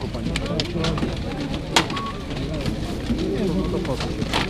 Kupa nie. Nie, no to po co się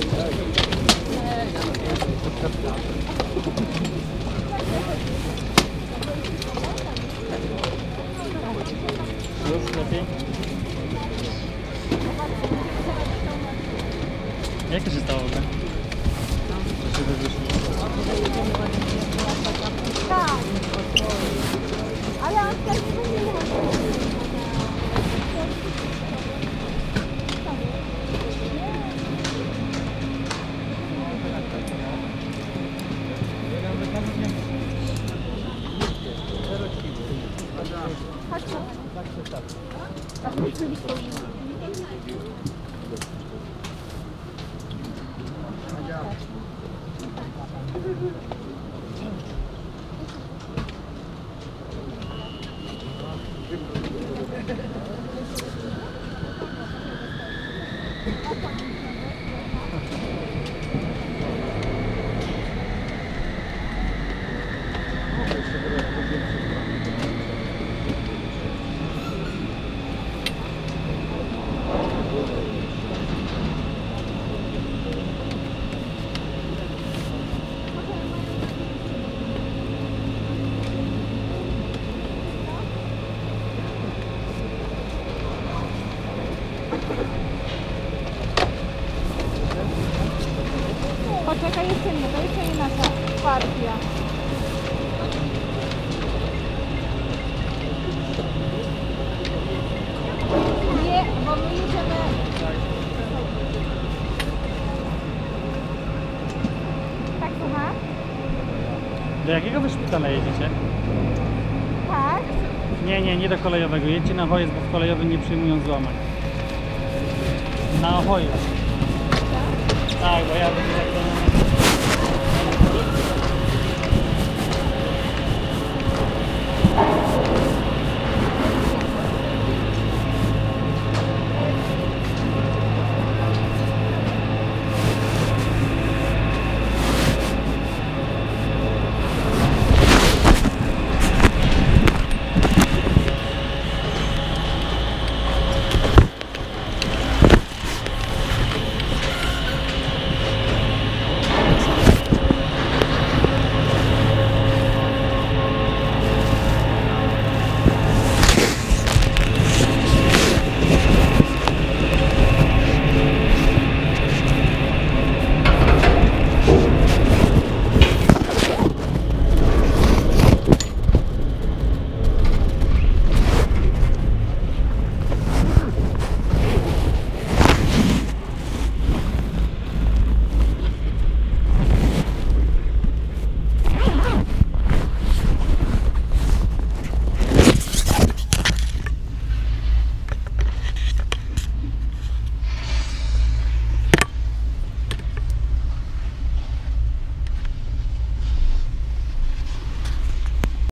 Я кажу, того, да? Thank you. Poczekaj jeszcze nie, to jeszcze nie nasza partia. Nie, bo my jedziemy... Tak, słucham? Do jakiego wy szpitala jedziecie? Tak. Nie, nie, nie do kolejowego. Jedźcie na Hojec, bo w kolejowym nie przyjmują złamań. Na Hojec. Tak, bo ja